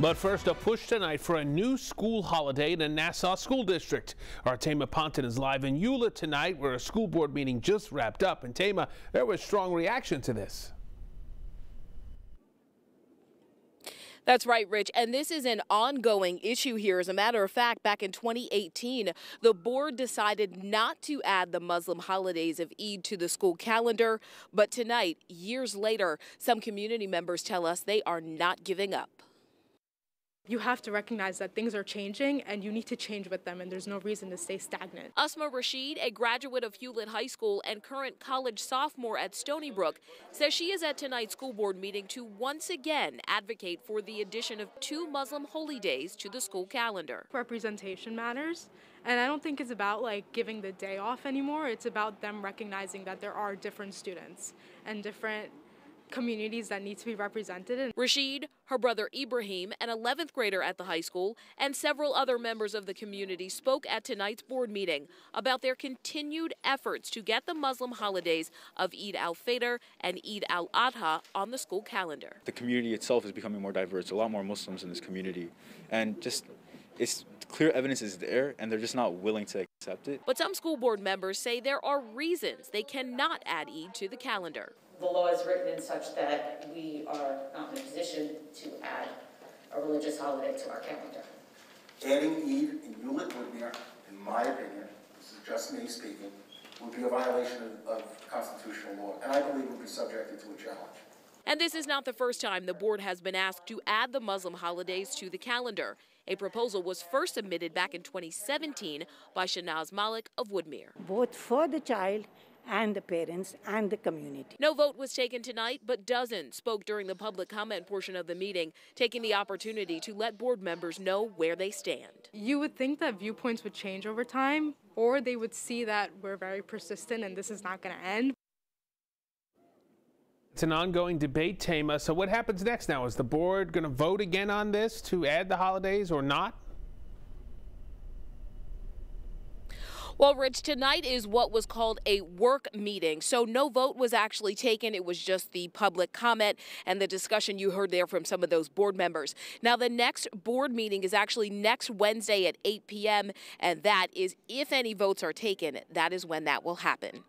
But first, a push tonight for a new school holiday in the Nassau School District. Our Tama Ponton is live in Hewlett tonight, where a school board meeting just wrapped up. And Tama, there was strong reaction to this. That's right, Rich. And this is an ongoing issue here. As a matter of fact, back in 2018, the board decided not to add the Muslim holidays of Eid to the school calendar. But tonight, years later, some community members tell us they are not giving up you have to recognize that things are changing and you need to change with them and there's no reason to stay stagnant. Asma Rashid, a graduate of Hewlett High School and current college sophomore at Stony Brook, says she is at tonight's school board meeting to once again advocate for the addition of two Muslim holy days to the school calendar. Representation matters and I don't think it's about like giving the day off anymore. It's about them recognizing that there are different students and different communities that need to be represented. Rashid, her brother Ibrahim, an 11th grader at the high school, and several other members of the community spoke at tonight's board meeting about their continued efforts to get the Muslim holidays of Eid al-Fitr and Eid al-Adha on the school calendar. The community itself is becoming more diverse. A lot more Muslims in this community. And just it's clear evidence is there and they're just not willing to accept it. But some school board members say there are reasons they cannot add Eid to the calendar the law is written in such that we are not in a position to add a religious holiday to our calendar. Adding Eid in Hewlett would be, in my opinion, this is just me speaking, would be a violation of, of constitutional law, and I believe would be subjected to a challenge. And this is not the first time the board has been asked to add the Muslim holidays to the calendar. A proposal was first submitted back in 2017 by Shanaz Malik of Woodmere. Both for the child and the parents and the community. No vote was taken tonight, but dozens spoke during the public comment portion of the meeting, taking the opportunity to let board members know where they stand. You would think that viewpoints would change over time, or they would see that we're very persistent and this is not going to end. It's an ongoing debate, Tama. So what happens next now? Is the board going to vote again on this to add the holidays or not? Well, Rich, tonight is what was called a work meeting. So no vote was actually taken. It was just the public comment and the discussion you heard there from some of those board members. Now, the next board meeting is actually next Wednesday at 8 p.m., and that is, if any votes are taken, that is when that will happen.